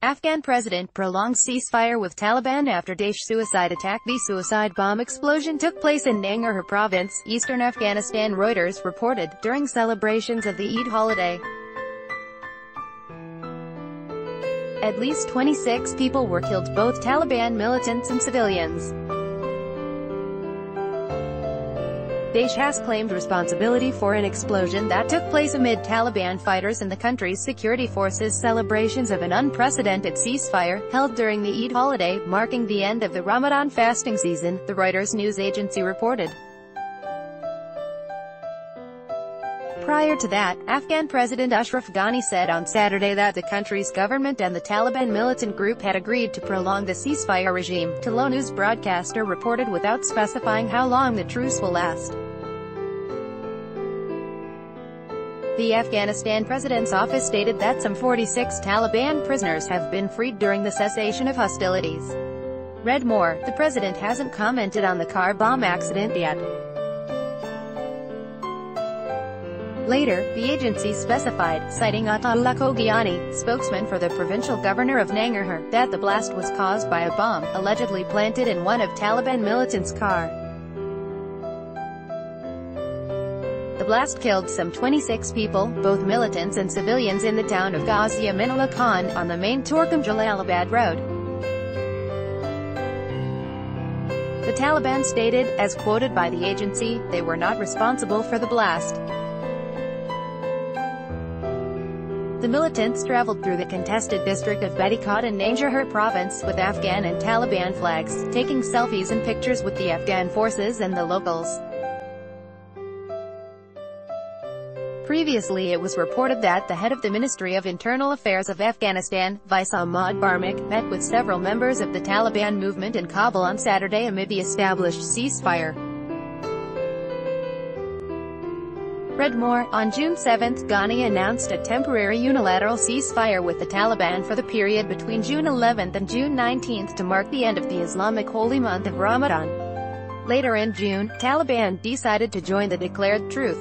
Afghan president prolongs ceasefire with Taliban after Daesh suicide attack. The suicide bomb explosion took place in Nangarhar province, eastern Afghanistan Reuters reported, during celebrations of the Eid holiday. At least 26 people were killed, both Taliban militants and civilians. Daesh has claimed responsibility for an explosion that took place amid Taliban fighters and the country's security forces' celebrations of an unprecedented ceasefire, held during the Eid holiday, marking the end of the Ramadan fasting season, the Reuters news agency reported. Prior to that, Afghan President Ashraf Ghani said on Saturday that the country's government and the Taliban militant group had agreed to prolong the ceasefire regime, Tolo news broadcaster reported without specifying how long the truce will last. The Afghanistan president's office stated that some 46 Taliban prisoners have been freed during the cessation of hostilities. Read more, the president hasn't commented on the car bomb accident yet. Later, the agency specified, citing Ataullah Khogiani, spokesman for the provincial governor of Nangarhar, that the blast was caused by a bomb, allegedly planted in one of Taliban militants' car. The blast killed some 26 people, both militants and civilians in the town of Ghazi Aminullah Khan, on the main Torkham-Jalalabad road. The Taliban stated, as quoted by the agency, they were not responsible for the blast. The militants traveled through the contested district of Bediqout in Nangarhar province, with Afghan and Taliban flags, taking selfies and pictures with the Afghan forces and the locals. Previously it was reported that the head of the Ministry of Internal Affairs of Afghanistan, Wais Ahmad Barmak, met with several members of the Taliban movement in Kabul on Saturday amid the established ceasefire. Read more. On June 7, Ghani announced a temporary unilateral ceasefire with the Taliban for the period between June 11 and June 19 to mark the end of the Islamic holy month of Ramadan. Later in June, Taliban decided to join the Declared Truth